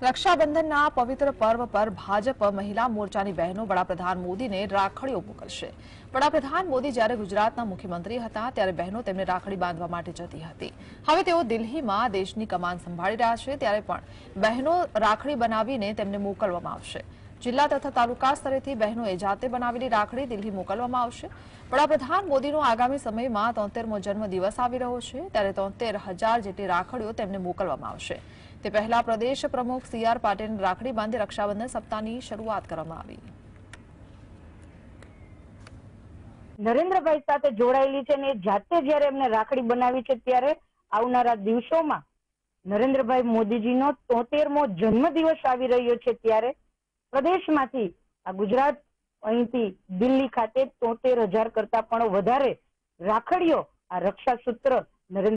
રક્ષાબંધનના પવિત્ર પર્વ પર ભાજપ મહિલા મોરચાની બહેનો વડાપ્રધાન મોદીને રાખડીઓ મોકલશે વડાપ્રધાન મોદી જ્યારે ગુજરાતના મુખ્યમંત્રી હતા, ત્યારે બહેનો તેમને રાખડી બાંધવા માટે જતી હતી. હવે તેઓ દિલ્હીમાં દેશની કમાન સંભાળી રહ્યા છે, ત્યારે પણ બહેનો રાખડી બનાવીને તેમને મોકલવામાં આવશે. જિલ્લા તથા તાલુકા સ્તરેથી બહેનોએ જાતે બનાવેલી રાખડી દિલ્હી મોકલવામાં આવશે. વડાપ્રધાન મોદીનો આગામી સમયમાં તોતેરમો જન્મદિવસ આવી રહ્યો છે, ત્યારે તોતેર હજાર જેટલી રાખડીઓ તેમને મોકલવામાં આવશે. તે પહેલા પ્રદેશ પ્રમુખ સી આર પાટીલને રાખડી બાંધી રક્ષાબંધન સપ્તાહની શરૂઆત કરવામાં આવી. નરેન્દ્રભાઈ સાથે જોડાયેલી છે ને જાતે જ્યારે એમને રાખડી બનાવી છે ત્યારે આવનારા દિવસોમાં નરેન્દ્રભાઈ મોદીજીનો તોતેરમો જન્મદિવસ આવી રહ્યો છે ત્યારે પ્રદેશમાંથી આ ગુજરાત અહીંથી દિલ્હી ખાતે તોતેર હજાર કરતા પણ વધારે રાખડીઓ આ રક્ષા સૂત્ર નરેન્દ્ર